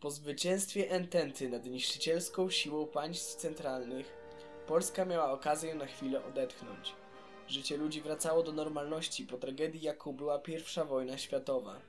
Po zwycięstwie Ententy nad niszczycielską siłą państw centralnych, Polska miała okazję na chwilę odetchnąć. Życie ludzi wracało do normalności po tragedii, jaką była pierwsza wojna światowa.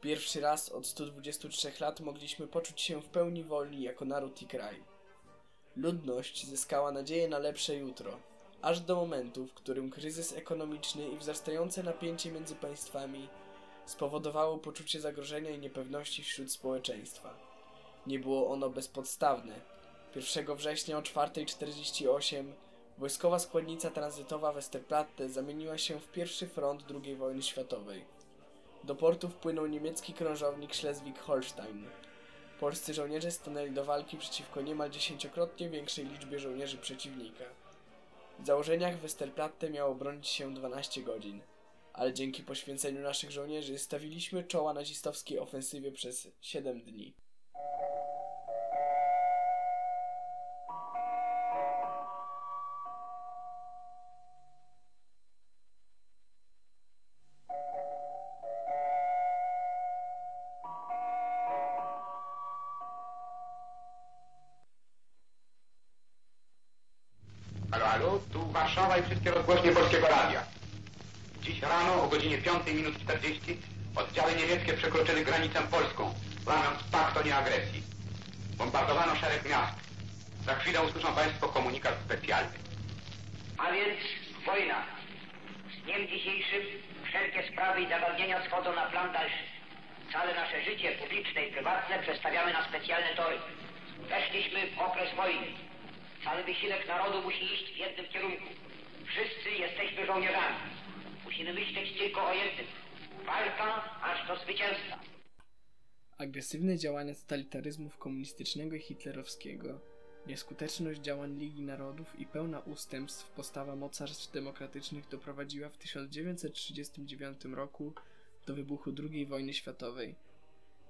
Pierwszy raz od 123 lat mogliśmy poczuć się w pełni wolni jako naród i kraj. Ludność zyskała nadzieję na lepsze jutro, aż do momentu, w którym kryzys ekonomiczny i wzrastające napięcie między państwami spowodowało poczucie zagrożenia i niepewności wśród społeczeństwa. Nie było ono bezpodstawne. 1 września o 4.48 wojskowa składnica tranzytowa Westerplatte zamieniła się w pierwszy front II wojny światowej. Do portu wpłynął niemiecki krążownik Schleswig-Holstein. Polscy żołnierze stanęli do walki przeciwko niemal dziesięciokrotnie większej liczbie żołnierzy przeciwnika. W założeniach Westerplatte miało bronić się 12 godzin, ale dzięki poświęceniu naszych żołnierzy stawiliśmy czoła nazistowskiej ofensywie przez 7 dni. Tu Warszawa i wszystkie rozgłośnie Polskiego Radia. Dziś rano o godzinie 5 minut 40 oddziały niemieckie przekroczyły granicę polską, łamiąc pakt o nieagresji. Bombardowano szereg miast. Za chwilę usłyszą Państwo komunikat specjalny. A więc wojna. Z dniem dzisiejszym wszelkie sprawy i zagadnienia schodzą na plan dalszy. Całe nasze życie publiczne i prywatne przestawiamy na specjalne tory. Weszliśmy w okres wojny. Cały wysiłek narodu musi iść w jednym kierunku. Wszyscy jesteśmy żołnierzami. Musimy myśleć tylko o jednym. Walka aż do zwycięstwa. Agresywne działania totalitaryzmów komunistycznego i hitlerowskiego, nieskuteczność działań Ligi Narodów i pełna ustępstw postawa mocarstw demokratycznych doprowadziła w 1939 roku do wybuchu II wojny światowej.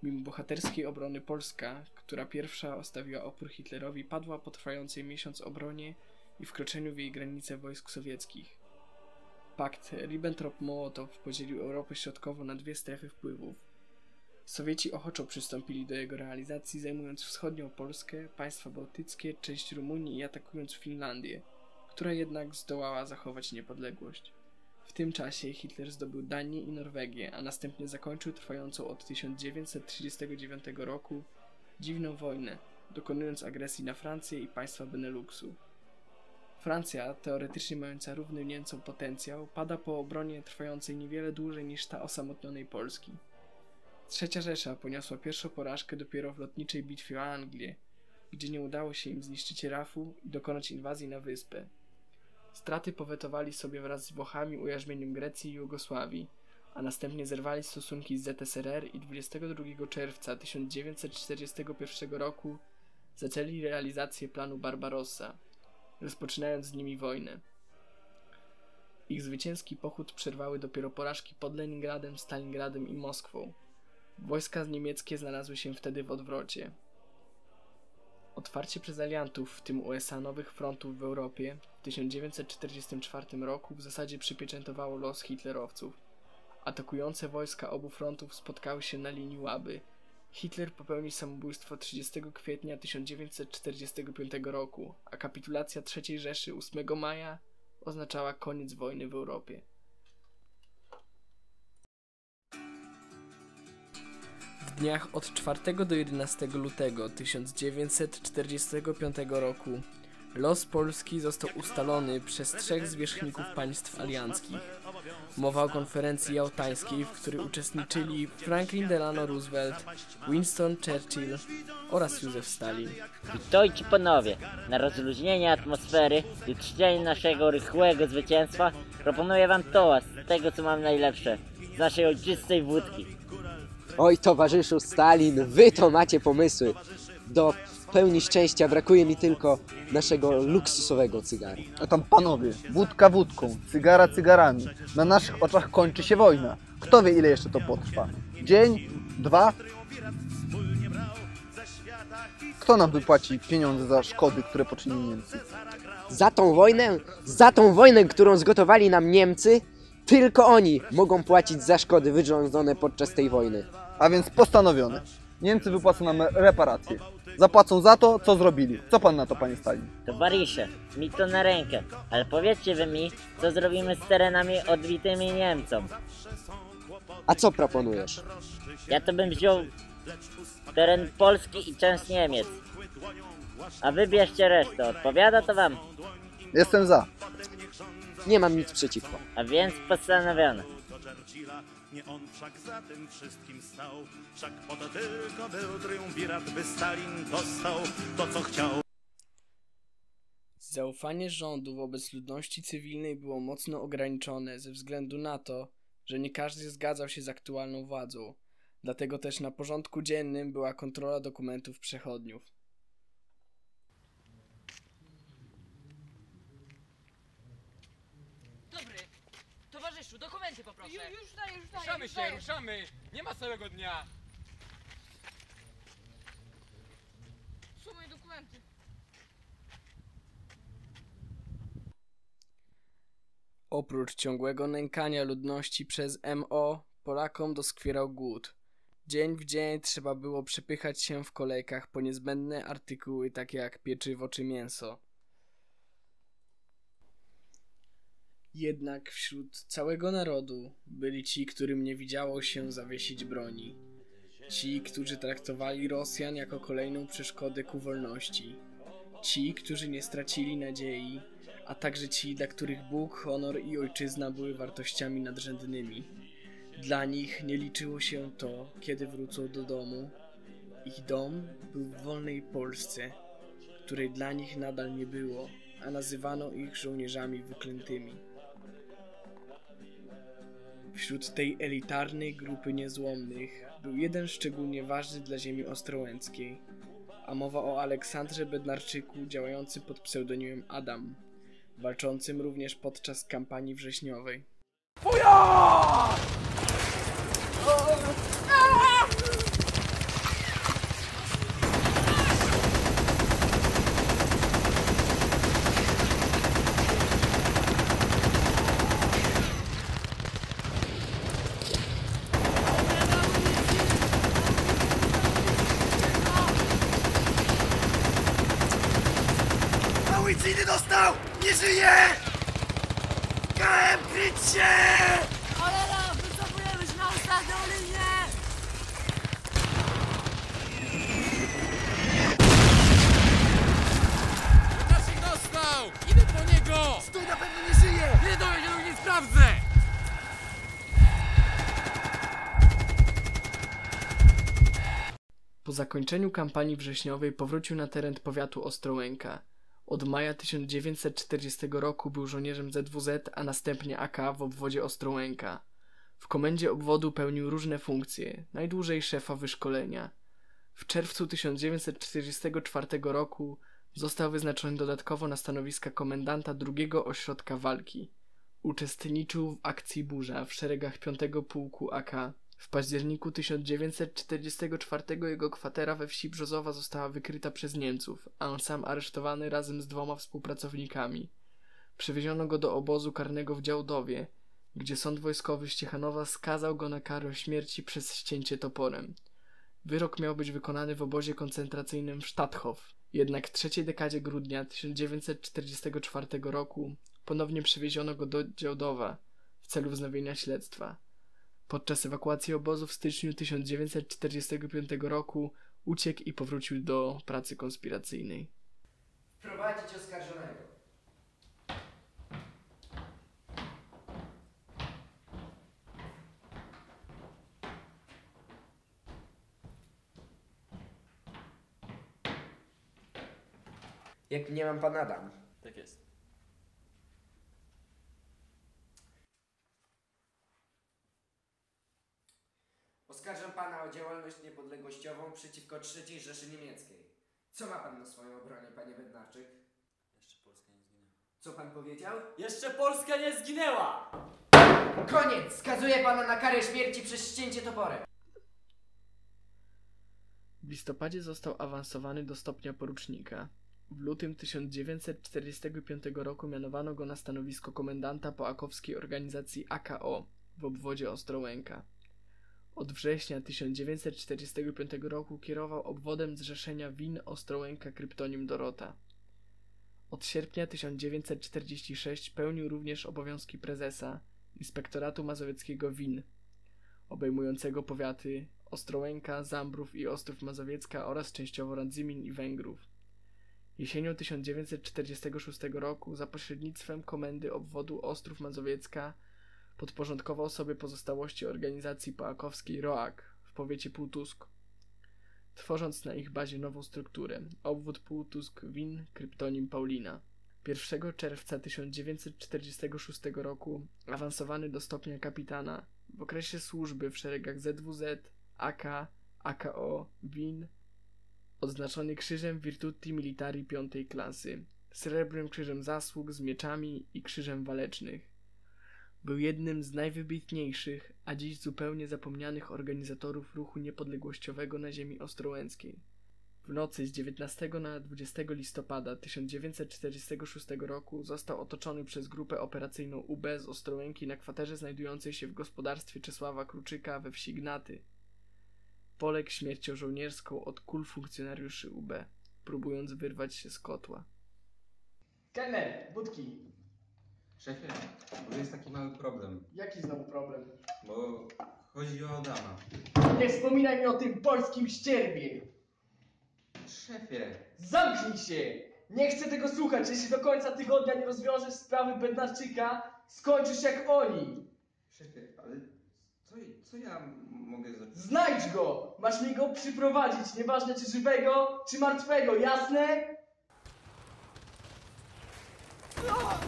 Mimo bohaterskiej obrony Polska, która pierwsza ostawiła opór Hitlerowi, padła po trwającej miesiąc obronie i wkroczeniu w jej granice wojsk sowieckich. Pakt Ribbentrop-Mołotow podzielił Europę Środkową na dwie strefy wpływów. Sowieci ochoczo przystąpili do jego realizacji, zajmując wschodnią Polskę, państwa bałtyckie, część Rumunii i atakując Finlandię, która jednak zdołała zachować niepodległość. W tym czasie Hitler zdobył Danię i Norwegię, a następnie zakończył trwającą od 1939 roku dziwną wojnę, dokonując agresji na Francję i państwa Beneluxu. Francja, teoretycznie mająca równy Niemcom potencjał, pada po obronie trwającej niewiele dłużej niż ta osamotnionej Polski. Trzecia Rzesza poniosła pierwszą porażkę dopiero w lotniczej bitwie o Anglię, gdzie nie udało się im zniszczyć rafu i dokonać inwazji na wyspę. Straty powetowali sobie wraz z Włochami ujarzmieniem Grecji i Jugosławii, a następnie zerwali stosunki z ZSRR i 22 czerwca 1941 roku zaczęli realizację planu Barbarossa, rozpoczynając z nimi wojnę. Ich zwycięski pochód przerwały dopiero porażki pod Leningradem, Stalingradem i Moskwą. Wojska niemieckie znalazły się wtedy w odwrocie. Otwarcie przez aliantów, w tym USA, nowych frontów w Europie w 1944 roku w zasadzie przypieczętowało los hitlerowców. Atakujące wojska obu frontów spotkały się na linii Łaby. Hitler popełnił samobójstwo 30 kwietnia 1945 roku, a kapitulacja III Rzeszy 8 maja oznaczała koniec wojny w Europie. W dniach od 4 do 11 lutego 1945 roku los Polski został ustalony przez trzech zwierzchników państw alianckich. Mowa o konferencji jałtańskiej, w której uczestniczyli Franklin Delano Roosevelt, Winston Churchill oraz Józef Stalin. Witajcie panowie! Na rozluźnienie atmosfery i uczczenie naszego rychłego zwycięstwa proponuję wam toast z tego co mam najlepsze, z naszej ojczystej wódki. Oj, towarzyszu Stalin, wy to macie pomysły. Do pełni szczęścia brakuje mi tylko naszego luksusowego cygara. A tam panowie, wódka wódką, cygara cygarami. Na naszych oczach kończy się wojna. Kto wie ile jeszcze to potrwa? Dzień? Dwa? Kto nam wypłaci pieniądze za szkody, które poczynili Niemcy? Za tą wojnę, za tą wojnę, którą zgotowali nam Niemcy, tylko oni mogą płacić za szkody wyrządzone podczas tej wojny. A więc postanowione. Niemcy wypłacą nam reparacje. Zapłacą za to, co zrobili. Co pan na to, panie Stalin? Towarzysze, mi to na rękę, ale powiedzcie wy mi, co zrobimy z terenami odbitymi Niemcom. A co proponujesz? Ja to bym wziął teren Polski i część Niemiec. A wy bierzcie resztę, odpowiada to wam. Jestem za. Nie mam nic przeciwko. A więc postanowione. Nie on wszak za tym wszystkim stał, wszak po to tylko był triumvirat, by Stalin dostał to, co chciał. Zaufanie rządu wobec ludności cywilnej było mocno ograniczone ze względu na to, że nie każdy zgadzał się z aktualną władzą. Dlatego też na porządku dziennym była kontrola dokumentów przechodniów. Dokumenty poproszę. Ju, już daję, już daję. Ruszamy już się, daję. ruszamy. Nie ma całego dnia. Są moje dokumenty. Oprócz ciągłego nękania ludności przez MO, Polakom doskwierał głód. Dzień w dzień trzeba było przepychać się w kolejkach po niezbędne artykuły takie jak pieczywo czy mięso. Jednak wśród całego narodu byli ci, którym nie widziało się zawiesić broni. Ci, którzy traktowali Rosjan jako kolejną przeszkodę ku wolności. Ci, którzy nie stracili nadziei, a także ci, dla których Bóg, honor i ojczyzna były wartościami nadrzędnymi. Dla nich nie liczyło się to, kiedy wrócą do domu. Ich dom był w wolnej Polsce, której dla nich nadal nie było, a nazywano ich żołnierzami wyklętymi. Wśród tej elitarnej grupy niezłomnych był jeden szczególnie ważny dla ziemi ostrołęckiej, a mowa o Aleksandrze Bednarczyku działający pod pseudonimem Adam, walczącym również podczas kampanii wrześniowej. Amunicyjny dostał! Nie żyje! KM, kryć się! Cholera, wycofujemy się na ostatnią linię! Naszych dostał! Idę po niego! Stój, na pewno nie żyje! Nie dowie się, dopóki nie sprawdzę! Po zakończeniu kampanii wrześniowej powrócił na teren powiatu Ostrołęka. Od maja 1940 roku był żołnierzem ZWZ, a następnie AK w obwodzie Ostrołęka. W komendzie obwodu pełnił różne funkcje, najdłużej szefa wyszkolenia. W czerwcu 1944 roku został wyznaczony dodatkowo na stanowiska komendanta drugiego ośrodka walki. Uczestniczył w akcji Burza w szeregach 5 Pułku AK. W październiku 1944 jego kwatera we wsi Brzozowa została wykryta przez Niemców, a on sam aresztowany razem z dwoma współpracownikami. Przewieziono go do obozu karnego w Działdowie, gdzie sąd wojskowy Ściechanowa skazał go na karę śmierci przez ścięcie toporem. Wyrok miał być wykonany w obozie koncentracyjnym w Stadthof. Jednak w trzeciej dekadzie grudnia 1944 roku ponownie przewieziono go do Działdowa w celu wznowienia śledztwa. Podczas ewakuacji obozu w styczniu 1945 roku uciekł i powrócił do pracy konspiracyjnej. Wprowadzić oskarżonego. Jak nie mam pan Adam. Tak jest. Oskarżam pana o działalność niepodległościową przeciwko III Rzeszy Niemieckiej. Co ma pan na swojej obronie, panie Bednarczyk? Jeszcze Polska nie zginęła. Co pan powiedział? Jeszcze Polska nie zginęła! Koniec! Skazuję pana na karę śmierci przez ścięcie toporem. W listopadzie został awansowany do stopnia porucznika. W lutym 1945 roku mianowano go na stanowisko komendanta poakowskiej organizacji AKO w obwodzie Ostrołęka. Od września 1945 roku kierował obwodem zrzeszenia win Ostrołęka kryptonim Dorota. Od sierpnia 1946 pełnił również obowiązki prezesa Inspektoratu Mazowieckiego WIN, obejmującego powiaty Ostrołęka, Zambrów i Ostrów Mazowiecka oraz częściowo Radzymin i Węgrów. Jesienią 1946 roku za pośrednictwem Komendy Obwodu Ostrów Mazowiecka podporządkował sobie pozostałości organizacji połakowskiej ROAK w powiecie Półtusk, tworząc na ich bazie nową strukturę obwód Półtusk-Win kryptonim Paulina. 1 czerwca 1946 roku awansowany do stopnia kapitana w okresie służby w szeregach ZWZ, AK, AKO, WIN odznaczony krzyżem Virtuti Militari piątej klasy, srebrnym krzyżem zasług z mieczami i krzyżem walecznych. Był jednym z najwybitniejszych, a dziś zupełnie zapomnianych organizatorów ruchu niepodległościowego na ziemi ostrołęckiej. W nocy z 19 na 20 listopada 1946 roku został otoczony przez grupę operacyjną UB z Ostrołęki na kwaterze znajdującej się w gospodarstwie Czesława Kruczyka we wsi Gnaty. Poległ śmiercią żołnierską od kul funkcjonariuszy UB, próbując wyrwać się z kotła. Kelner, budki. Szefie, bo jest taki mały problem, Jaki znowu problem? bo chodzi o Adama. Nie wspominaj mi o tym polskim ścierbie. Szefie, Zamknij się! Nie chcę tego słuchać. Jeśli do końca tygodnia nie rozwiążesz sprawy Bednarczyka, skończysz jak oni. szefie, ale co, co ja m- mogę zrobić? Znajdź go! Masz mi go przyprowadzić, nieważne czy żywego, czy martwego, jasne? Oh!